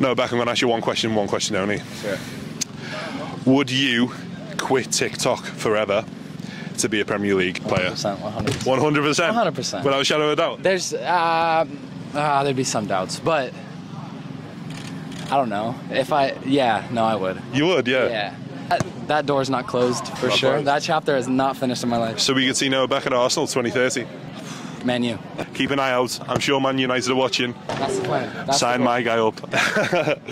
Noah Beck, I'm going to ask you one question, one question only. Sure. Would you quit TikTok forever to be a Premier League player? 100%. 100%. 100%? 100%. Without a shadow of a doubt? There's, uh, uh, there'd be some doubts, but I don't know. If I, yeah, no, I would. You would, yeah. Yeah. That, that door's not closed for Not sure. closed. That chapter is not finished in my life. So we could see Noah Beck at Arsenal 2030. Man, you. Keep an eye out. I'm sure Man United are watching. That's the plan. That's the Sign goal. my guy up.